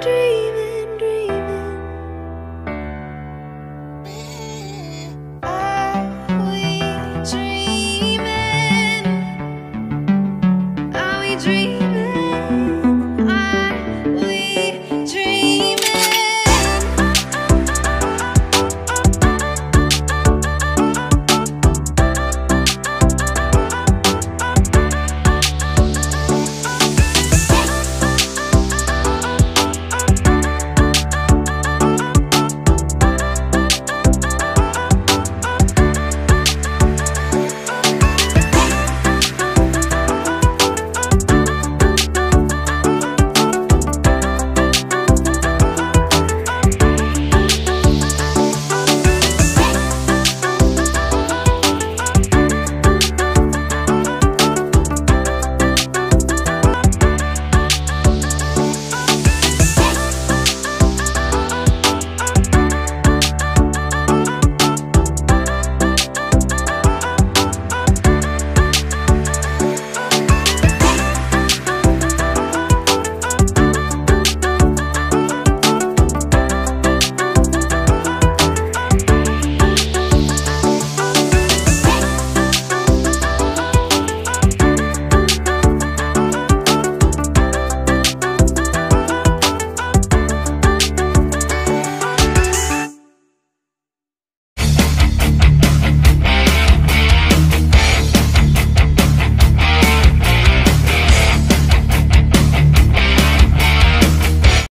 dreaming,